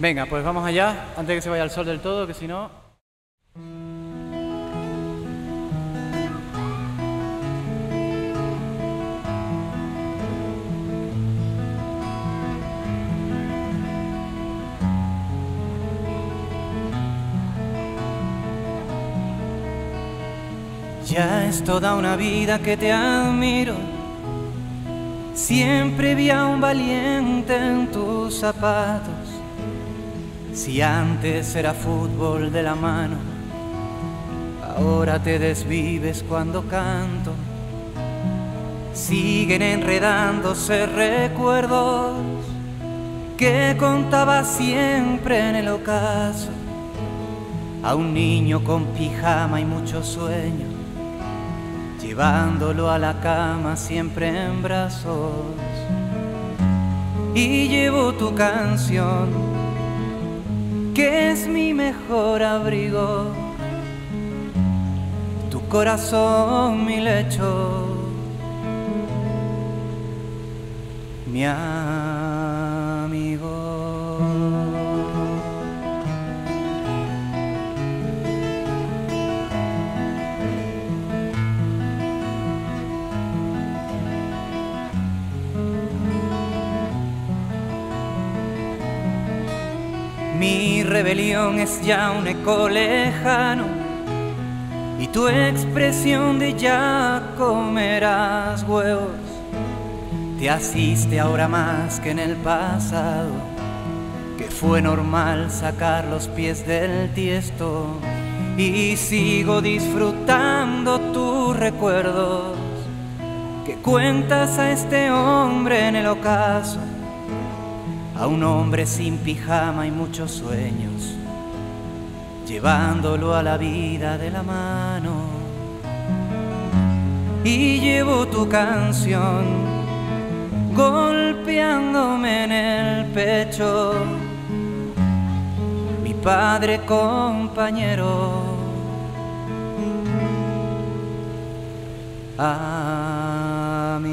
Venga, pues vamos allá, antes de que se vaya el sol del todo, que si no... Ya es toda una vida que te admiro. Siempre vi a un valiente en tus zapatos. Si antes era fútbol de la mano, ahora te desvives cuando canto. Siguen enredándose recuerdos que contaba siempre en el ocaso a un niño con pijama y muchos sueños llevándolo a la cama siempre en brazos. Y llevo tu canción, que es mi mejor abrigo, tu corazón, mi lecho, mi amigo. Mi rebelión es ya un eco lejano y tu expresión de ya comerás huevos. Te asiste ahora más que en el pasado, que fue normal sacar los pies del tiesto y sigo disfrutando tus recuerdos que cuentas a este hombre en el ocaso a un hombre sin pijama y muchos sueños, llevándolo a la vida de la mano. Y llevo tu canción golpeándome en el pecho, mi padre compañero. Amigo.